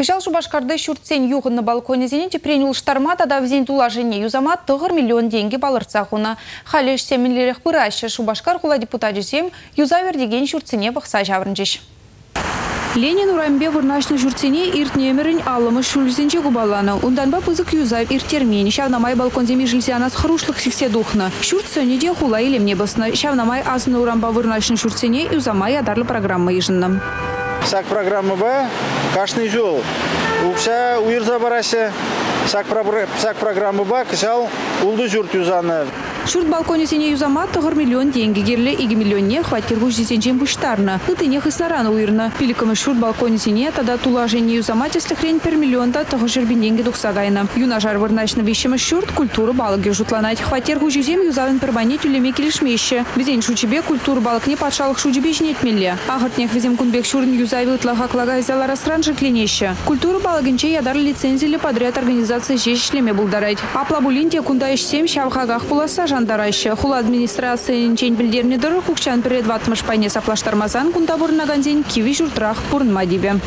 Кыжал Шубашкарды шүртсен юғынны балконе зене тепрен улштарма тада взен тулажыне юзама тұғыр миллион деньги балырца хуна. Халеш семінлерек пырашы Шубашкар хула депутаты зем юзавер деген шүртсене бақса жаврынжеш. Ленин урамбе вырнашны журтсене иртнемерін алымы шүлзенче губаланы. Ундан ба пызык юзав. Шавнамай балкон земи жилзянас хрушлық сиксе духна. Шуртсене де хула илемне басны. Шавнамай азны урамба вырнашны журтсене юзамай адарлы программа ежынным. Сак программа ба, кашный жол. Укса уйырза барасы, сак, программа ба, кысал улды журт юзаны. Шурт балконе сене юзама тұғыр миллион деньги герле 2 миллионне хватир гуш жесенчен буштарна. Хытыне хыснаран уйырна. Пиликамы шурт балконе сене тада тула жене юзама теслихрен пер миллионда тұғы жербен деньги дуксагайна. Юна жар вырначны вещемы шурт культуру балыги жутланать. Хватир гуш жезем юзавын пербане тюлеме келишмеще. Везен шучебе культуру балыкне патшалық шучебе жнетмелле. Ағыртнех везем кунбек шурын юзави ытлаға клага изалара странжы кленеще. Культуру балыгынче ядар лицензили подряд организации жешлеме булдарать. Апла булинте кунда ишсем шавхагах пуласа жандарайшы. Хула администрацияның чен білдеріне дұры хукчан перед ватмыш пайне саплаштармазан кунда бурнаганзен киви журтрах дибе.